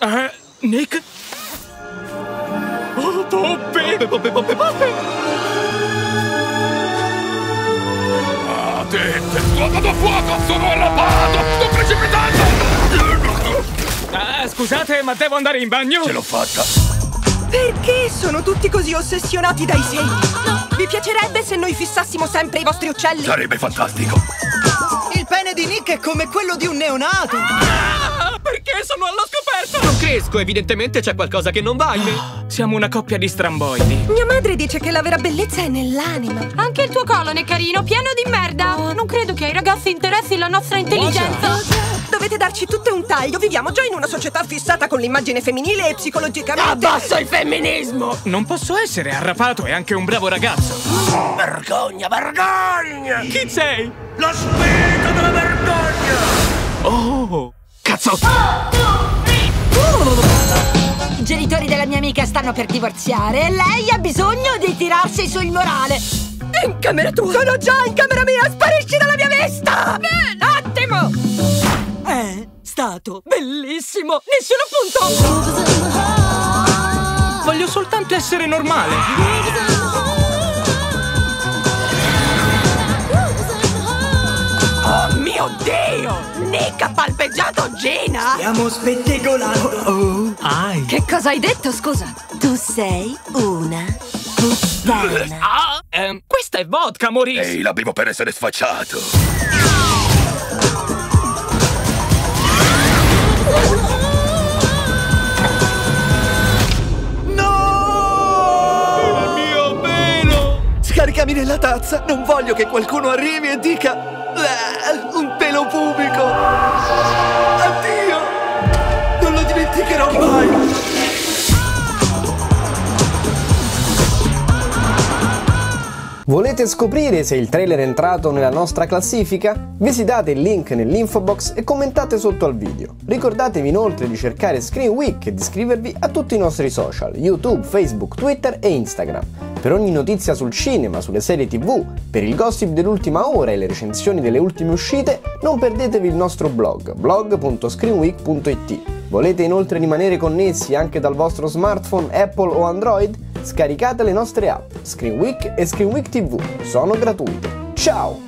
Eh, Nick? Oh, Poppe! Poppe, Poppe, Poppe! Ah, te, te, fuoco da fuoco! Sono allampato! Sto precipitando! Ah, scusate, ma devo andare in bagno? Ce l'ho fatta! Perché sono tutti così ossessionati dai segni? Vi piacerebbe se noi fissassimo sempre i vostri uccelli? Sarebbe fantastico! Il pene di Nick è come quello di un neonato! Ah, perché sono cresco, evidentemente c'è qualcosa che non va in me. Siamo una coppia di stramboidi. Mia madre dice che la vera bellezza è nell'anima. Anche il tuo colon è carino, pieno di merda. Non credo che ai ragazzi interessi la nostra intelligenza. Dovete darci tutte un taglio. Viviamo già in una società fissata con l'immagine femminile e psicologicamente. Abbasso il femminismo! Non posso essere arrapato e anche un bravo ragazzo. Vergogna, vergogna! Chi sei? Lo spirito della vergogna! Oh! Cazzo! Amica stanno per divorziare e lei ha bisogno di tirarsi sul morale. In camera tua! Sono già in camera mia! Sparisci dalla mia vista! Attimo! È stato bellissimo! Nessuno punto! Voglio soltanto essere normale. Oh mio Dio! Nick ha palpeggiato Gina! Stiamo spettacolando! Oh! Ai! Che cosa hai detto, scusa? Tu sei una puttana. Ah! ehm, questa è vodka, Maurice! Ehi, la bevo per essere sfacciato! Il mio pelo! Scaricami nella tazza! Non voglio che qualcuno arrivi e dica... Non lo dimenticherò mai! Volete scoprire se il trailer è entrato nella nostra classifica? Visitate il link nell'info box e commentate sotto al video. Ricordatevi inoltre di cercare Screen Week e di iscrivervi a tutti i nostri social, YouTube, Facebook, Twitter e Instagram. Per ogni notizia sul cinema, sulle serie tv, per il gossip dell'ultima ora e le recensioni delle ultime uscite, non perdetevi il nostro blog, blog.screenweek.it. Volete inoltre rimanere connessi anche dal vostro smartphone Apple o Android? Scaricate le nostre app, Screen Week e Screen Week TV, sono gratuite. Ciao!